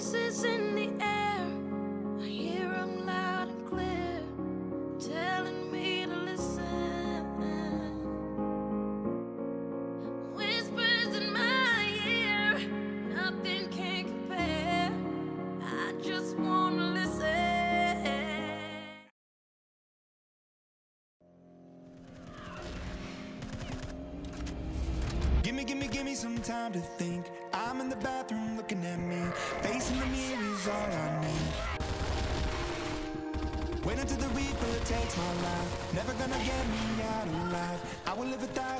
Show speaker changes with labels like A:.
A: Voices in the air, I hear them loud and clear, telling me to listen. Whispers in my ear, nothing can compare. I just wanna listen.
B: Gimme, gimme, gimme some time to think. I'm in the bathroom looking at me. Facing the mirror is all I need. Wait until the reaper takes my life. Never gonna get me out alive. I will live a thousand.